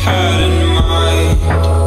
had in mind.